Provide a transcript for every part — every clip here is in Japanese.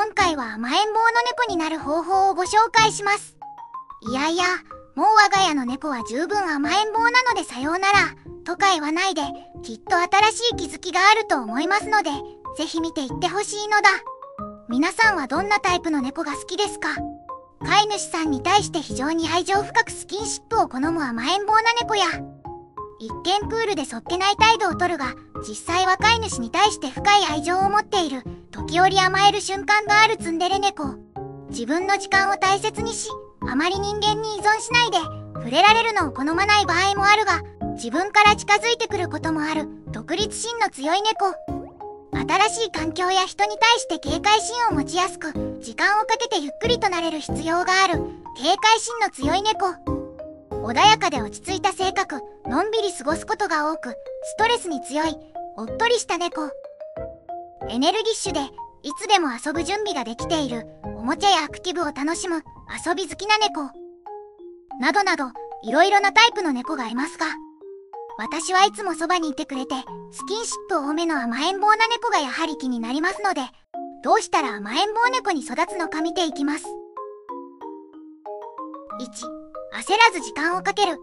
今回は甘えん坊の猫になる方法をご紹介します。いやいやもう我が家の猫は十分甘えん坊なのでさようならとか言わないできっと新しい気づきがあると思いますのでぜひ見ていってほしいのだ。皆さんはどんなタイプの猫が好きですか？飼い主さんに対して非常に愛情深くスキンシップを好む甘えん坊な猫や一見クールでそっけない態度をとるが実際は飼い主に対して深い愛情を持っている時折甘える瞬間があるツンデレ猫。自分の時間を大切にしあまり人間に依存しないで触れられるのを好まない場合もあるが自分から近づいてくることもある独立心の強い猫。新しい環境や人に対して警戒心を持ちやすく時間をかけてゆっくりとなれる必要がある警戒心の強い猫。穏やかで落ち着いた性格のんびり過ごすことが多くストレスに強いおっとりした猫。エネルギッシュでいつでも遊ぶ準備ができているおもちゃやアクティブを楽しむ遊び好きな猫。などなどいろいろなタイプの猫がいますが私はいつもそばにいてくれてスキンシップ多めの甘えん坊な猫がやはり気になりますのでどうしたら甘えん坊猫に育つのか見ていきます。1焦らず時間をかける。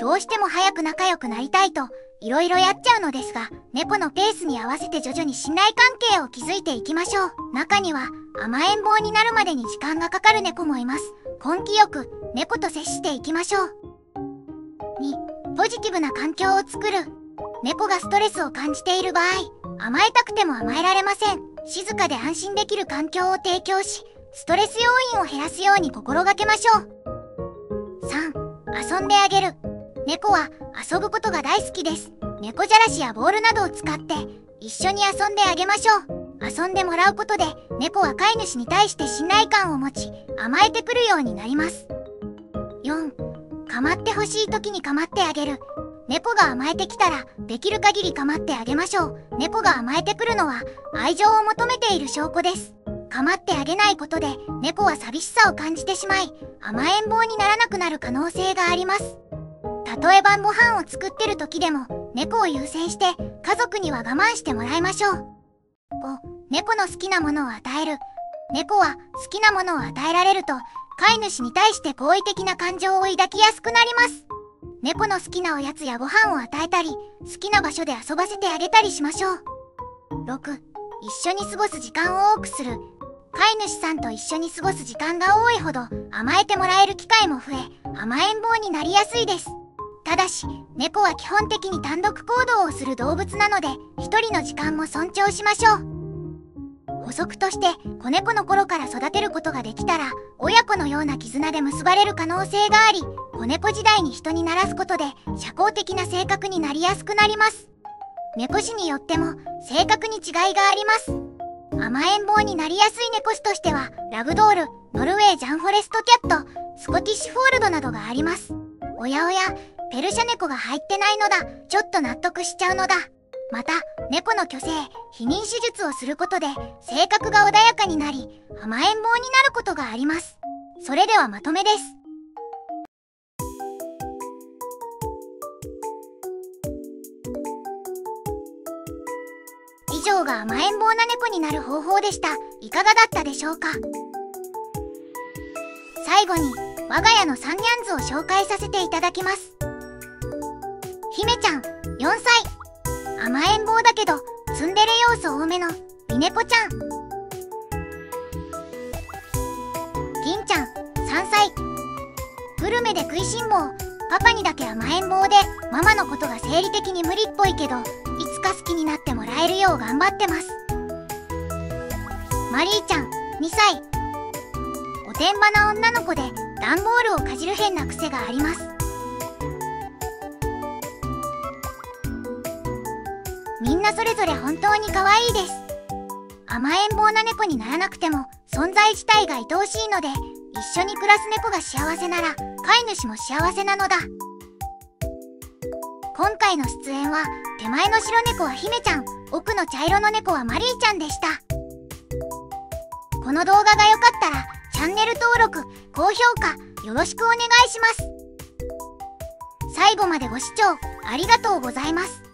どうしても早く仲良くなりたいといろいろやっちゃうのですが猫のペースに合わせて徐々に信頼関係を築いていきましょう。中には甘えん坊になるまでに時間がかかる猫もいます。根気よく猫と接していきましょう。2ポジティブな環境を作る。猫がストレスを感じている場合甘えたくても甘えられません。静かで安心できる環境を提供しストレス要因を減らすように心がけましょう。3遊んであげる。猫は遊ぶことが大好きです。猫じゃらしやボールなどを使って一緒に遊んであげましょう。遊んでもらうことで猫は飼い主に対して信頼感を持ち甘えてくるようになります。4構ってほしい時に構ってあげる。猫が甘えてきたらできる限り構ってあげましょう。猫が甘えてくるのは愛情を求めている証拠です。構ってあげないことで猫は寂しさを感じてしまい甘えん坊にならなくなる可能性があります。例えばご飯を作ってる時でも猫を優先して家族には我慢してもらいましょう。5猫の好きなものを与える。猫は好きなものを与えられると飼い主に対して好意的な感情を抱きやすくなります。猫の好きなおやつやご飯を与えたり好きな場所で遊ばせてあげたりしましょう。6一緒に過ごす時間を多くする。飼い主さんと一緒に過ごす時間が多いほど甘えてもらえる機会も増え甘えん坊になりやすいです。ただし猫は基本的に単独行動をする動物なので一人の時間も尊重しましょう。補足として子猫の頃から育てることができたら親子のような絆で結ばれる可能性があり子猫時代に人にならすことで社交的な性格になりやすくなります。猫種によっても性格に違いがあります。甘えん坊になりやすい猫種としてはラグドールノルウェージャンフォレストキャットスコティッシュフォールドなどがあります。おやおやペルシャ猫が入ってないのだ。ちょっと納得しちゃうのだ。また猫の虚勢避妊手術をすることで性格が穏やかになり甘えん坊になることがあります。それではまとめです。以上が甘えん坊な猫になる方法でした。いかがだったでしょうか？最後に我が家のサンニャンズを紹介させていただきます。姫ちゃん4歳甘えん坊だけどツンデレ要素多めのミネポちゃん。銀ちゃん3歳グルメで食いしん坊。パパにだけ甘えん坊でママのことが生理的に無理っぽいけどいつか好きになってもらえるよう頑張ってます。マリーちゃん2歳おてんばな女の子で段ボールをかじる変な癖があります。みんなそれぞれ本当に可愛いです。甘えん坊な猫にならなくても存在自体が愛おしいので一緒に暮らす猫が幸せなら飼い主も幸せなのだ。今回の出演は手前の白猫は姫ちゃん奥の茶色の猫はマリーちゃんでした。この動画が良かったらチャンネル登録高評価よろしくお願いします。最後までご視聴ありがとうございます。